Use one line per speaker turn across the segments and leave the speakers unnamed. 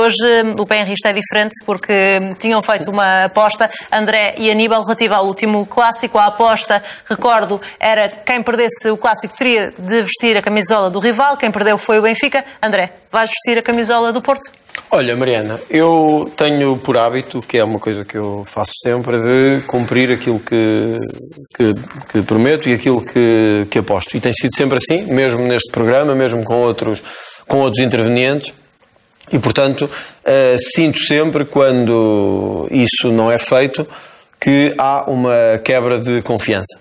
Hoje o bem Henrique é diferente porque tinham feito uma aposta, André e Aníbal, relativa ao último clássico. A aposta, recordo, era quem perdesse o clássico teria de vestir a camisola do rival, quem perdeu foi o Benfica. André, vais vestir a camisola do Porto?
Olha, Mariana, eu tenho por hábito, que é uma coisa que eu faço sempre, de cumprir aquilo que, que, que prometo e aquilo que, que aposto. E tem sido sempre assim, mesmo neste programa, mesmo com outros, com outros intervenientes. E, portanto, uh, sinto sempre, quando isso não é feito, que há uma quebra de confiança.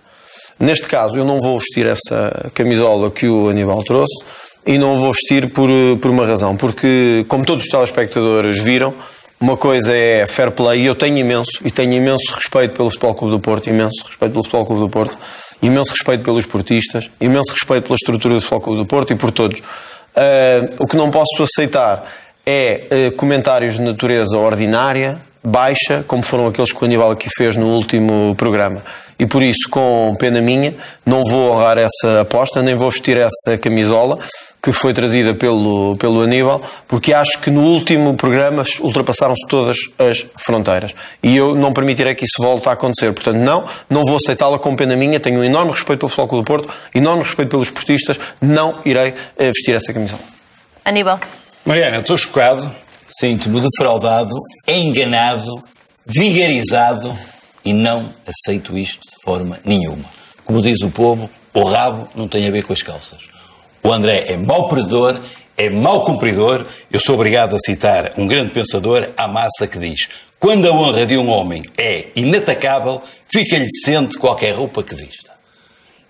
Neste caso, eu não vou vestir essa camisola que o Aníbal trouxe e não vou vestir por, por uma razão. Porque, como todos os telespectadores viram, uma coisa é fair play e eu tenho imenso, e tenho imenso respeito pelo Futebol Clube do Porto, imenso respeito pelo Futebol Clube do Porto, imenso respeito pelos portistas, imenso respeito pela estrutura do Futebol Clube do Porto e por todos. Uh, o que não posso aceitar é uh, comentários de natureza ordinária, baixa, como foram aqueles que o Aníbal aqui fez no último programa. E por isso, com pena minha, não vou honrar essa aposta, nem vou vestir essa camisola que foi trazida pelo, pelo Aníbal, porque acho que no último programa ultrapassaram-se todas as fronteiras. E eu não permitirei que isso volte a acontecer. Portanto, não, não vou aceitá-la com pena minha. Tenho um enorme respeito pelo Futebol do Porto, enorme respeito pelos esportistas. Não irei eh, vestir essa camisola.
Aníbal.
Mariana, estou chocado, sinto-me defraudado, enganado, vigarizado e não aceito isto de forma nenhuma. Como diz o povo, o rabo não tem a ver com as calças. O André é mau perdedor, é mau cumpridor. Eu sou obrigado a citar um grande pensador, a massa, que diz: quando a honra de um homem é inatacável, fica-lhe decente qualquer roupa que vista.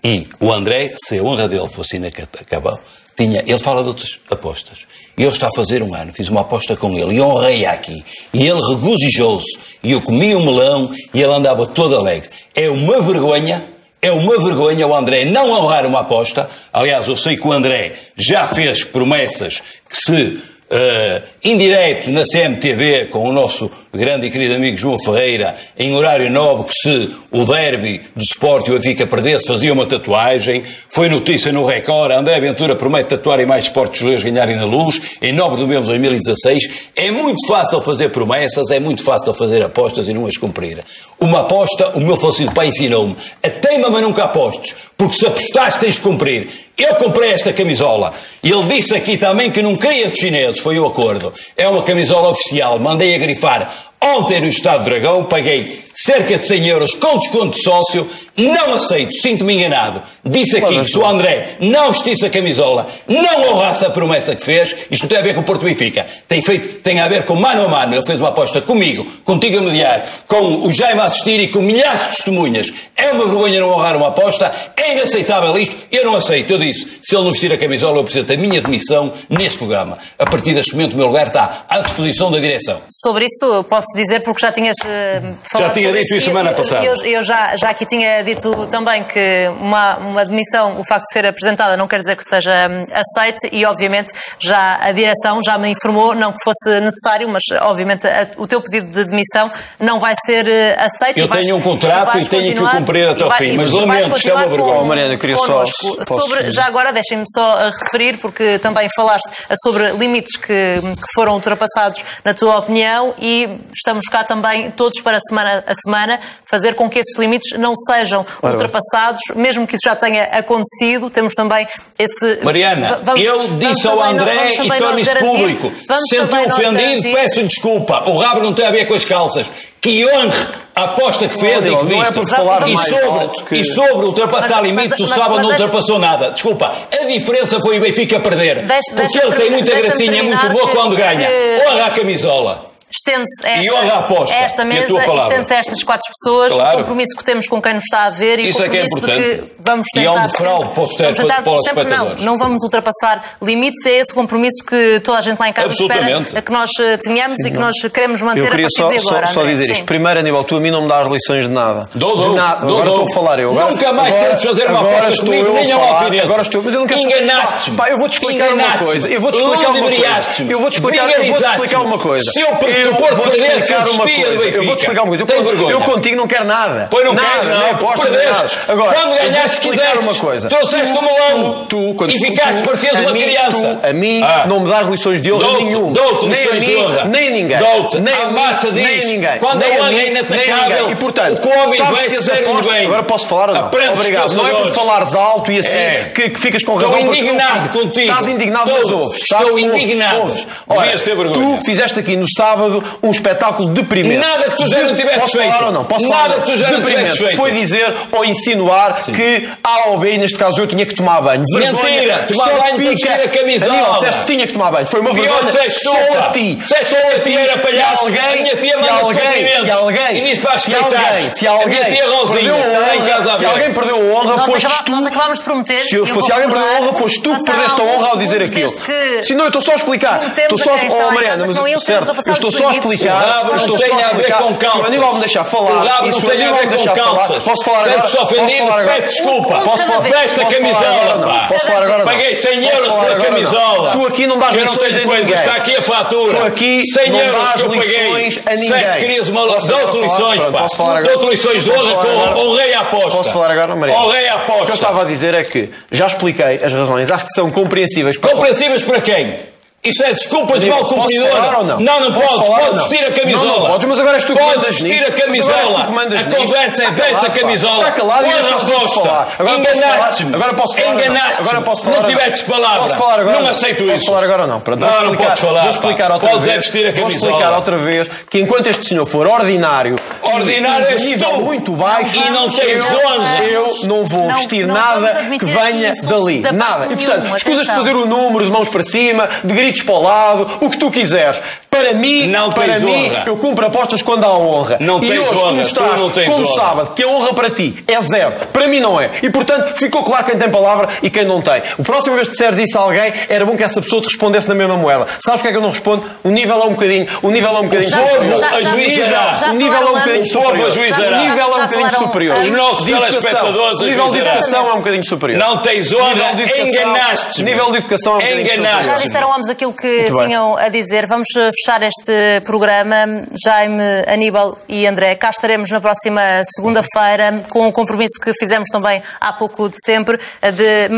E o André, se a honra dele fosse inatacável, tinha, ele fala de outras apostas. Eu está a fazer um ano, fiz uma aposta com ele e honrei aqui. E ele regozijou-se. E eu comi um melão e ele andava todo alegre. É uma vergonha é uma vergonha o André não honrar uma aposta. Aliás, eu sei que o André já fez promessas que se uh, indireto na CMTV com o nosso grande e querido amigo João Ferreira, em horário nobre, que se o derby do Sport e o Benfica perdesse, fazia uma tatuagem. Foi notícia no Record, André Ventura promete tatuar em mais esportes leis ganharem na luz, em nobre do mesmo 2016. É muito fácil fazer promessas, é muito fácil fazer apostas e não as cumprir. Uma aposta, o meu falecido pai ensinou-me, a teima mas nunca apostes, porque se apostaste tens de cumprir. Eu comprei esta camisola e ele disse aqui também que não queria dos chineses, foi o acordo. É uma camisola oficial, mandei a grifar ontem no Estado Dragão, paguei cerca de 100 euros com desconto de sócio, não aceito, sinto-me enganado. Disse aqui que se o André não vestisse a camisola, não honrasse a promessa que fez, isto não tem a ver com o Porto Benfica, tem, feito, tem a ver com mano a mano. Ele fez uma aposta comigo, contigo a mediar, com o Jaime a assistir e com milhares de testemunhas. É uma vergonha não honrar uma aposta, é inaceitável isto, eu não aceito. Eu disse, se ele não vestir a camisola, eu apresento a minha demissão neste programa. A partir deste momento, o meu lugar está à disposição da direção.
Sobre isso, posso dizer, porque já tinhas uh,
falado. Já tinha dito isso semana passada.
Eu, eu, já, já aqui tinha dito também que uma, uma demissão, o facto de ser apresentada, não quer dizer que seja hum, aceite e, obviamente, já a direção já me informou, não que fosse necessário, mas, obviamente, a, o teu pedido de demissão não vai ser eh, aceito.
Eu tenho um contrato e tenho que o cumprir até ao fim, mas lamento, isto é uma vergonha.
Mariana, queria só.
Sobre, já agora, deixem-me só eh, referir, porque também falaste eh, sobre limites que, que foram ultrapassados, na tua opinião, e estamos cá também todos para a semana a semana fazer com que esses limites não sejam Ora, ultrapassados, mesmo que isso já tenha acontecido. Temos também esse.
Mariana, vamos, eu disse ao André e torno isto público. Se sentiu ofendido, peço desculpa. O rabo não tem a ver com as calças. Que honre a aposta que fez e que viste. É e, sobre, que... e sobre ultrapassar mas, limites, mas, o sábado não ultrapassou nada. Desculpa, a diferença foi o Benfica perder. Deixa, porque deixa ele tem muita gracinha, muito boa quando ganha. Honra a camisola
estende-se esta, esta mesa, estende-se a estas quatro pessoas, claro. o compromisso que temos com quem nos está a ver e
Isso
o compromisso
é que é
de que vamos tentar...
E é um defraude para os, tentar, para os
sempre não, não vamos ultrapassar limites, é esse compromisso que toda a gente lá em casa espera que nós eh, tenhamos Sim, e que nós queremos manter
eu queria
a partir
só,
de agora.
Só, só dizer Sim. isto. Primeiro, Aníbal, tu a mim não me dás lições de nada.
Dou, dou.
Nada.
Dou,
agora
dou.
estou a falar eu.
Agora, Nunca mais
agora,
fazer uma aposta comigo, nem um alfinete.
Agora estou, mas eu não quero...
Enganaste-me.
Pá, eu vou-te explicar uma coisa. Eu vou-te explicar uma coisa. Eu vou-te explicar, eu vou explicar uma coisa.
Se eu o Porto do Benfica.
Eu vou-te explicar uma coisa. Eu,
Tem
con-
vergonha.
eu contigo não quero nada.
Pois não
nada,
não.
nem
Perdeste.
nada. Agora,
Quando
eu
ganhaste, quiseste.
uma coisa.
Trouxeste um melão.
Tu, quando
E
tu-
ficaste,
tu- a
uma
mim,
criança.
tu, a mim
Ah.
não me dás lições de honra nenhuma.
dou-te
nem a
lições de
mim,
honra.
nem a ninguém.
Dou-te.
Nem
A massa diz,
nem a ninguém.
quando
a mim,
é inatacável.
E portanto,
o
sabes
vai
apostas-
bem.
Agora posso falar ou não? Obrigado. Não é por falares alto e assim
É.
que, ficas com
Estou
razão. porque
indignado
tu-
contigo.
Estás indignado,
Estou-
mas ouves.
estou indignado.
Olha. Tu fizeste aqui no sábado um espetáculo deprimente.
Nada que tu já não tivesses
Posso
feito.
falar ou não? Posso
Nada
falar?
que tu já não
Deprimente.
tivesses feito.
Foi dizer ou insinuar que A ou B, neste caso eu tinha que tomar banho.
Mentira,
Vergonha.
tomar
Só
banho
fica-
vestir a camisola.
Aníbal, disseste que tinha que tomar banho. Foi uma vergonha.
disseste
Só a ti.
Disseste
Só
a
ti.
era
Se
palhaço.
alguém,
A minha tia
se alguém, se alguém,
E para
se alguém, se alguém perdeu honra, se alguém perdeu a honra, foste tu.
nós acabámos de prometer.
Se, se alguém perdeu a honra, foste tu que perdeste a honra ao dizer aquilo. Sim, não, eu estou só a explicar. Estou só a.
está
Oh, Mariana, mas certo, eu estou só a
limites.
explicar.
O rabo não
estou
tem a ver com
Se o
calças.
Aníbal me deixar falar.
O rabo não
o
tem a ver com calças.
Posso falar agora?
Sentes-te
Posso
ofendido,
falar agora?
peço desculpa.
Posso falar
Veste a
posso falar
camisola, pá.
Posso falar agora?
Paguei 100
Posso
euros pela camisola.
Tu aqui não dás lições a ninguém.
está aqui a fatura.
Tu aqui
100
não
euros que eu paguei. é que querias uma Dou-te lições, pá.
posso falar agora?
Dou-te lições de
agora?
com honrei a aposta.
Posso falar agora, Maria?
Honrei a
O que eu
aposta.
estava a dizer é que já expliquei as razões, acho que são compreensíveis para
Compreensíveis para quem? Isso é desculpas mal
posso
cumpridoras.
não?
Não, não
Posso
podes.
falar
Podes vestir a camisola.
Não, não podes, mas agora és tu que
Podes vestir a camisola. A
nisto.
conversa é
Está
veste a
calado, pá.
camisola.
Está calado e. Agora posso
Enganaste-me.
Agora posso falar?
Enganaste-me.
Agora posso falar
Não tiveste palavra.
Posso falar agora?
Não aceito
Posso
isso.
falar agora ou não? Pronto,
Não,
vou
não
explicar,
podes falar,
Vou explicar outra
Podes é
vez.
vestir a
Vou
camisola.
explicar outra vez que enquanto este senhor for ordinário,
Ordinário és tu.
muito baixo,
E não tens
eu,
honra.
eu não vou vestir nada que venha dali.
da
Nada. E portanto, escusas de fazer o número de mãos para cima, de gritos para o lado, o que tu quiseres. Para mim,
Não
para
tens
mim,
honra.
eu cumpro apostas quando há honra.
Não
e
tens
hoje tu
honra, tu
mostraste,
não tens
como
honra.
sábado, que a honra para ti é zero. Para mim não é. E portanto, ficou claro quem tem palavra e quem não tem. O próximo vez que disseres isso a alguém, era bom que essa pessoa te respondesse na mesma moeda. Sabes o que é que eu não respondo? O nível é um bocadinho, o nível é um bocadinho
O povo
superior.
já- já-
O
ajuizará.
já
nível é um bocadinho.
O
superior.
ajuizará.
O nível é um
Já
bocadinho superior.
Os nossos
De educação.
telespectadores
O nível de educação é um bocadinho superior.
Não tens
O
honra.
O nível de educação é um bocadinho
Enganaste-me.
Já
superior.
disseram ambos aquilo que tinham a dizer. Vamos eh, fechar este programa. Jaime, Aníbal e André, cá estaremos na próxima segunda-feira com o compromisso que fizemos também há pouco de sempre, de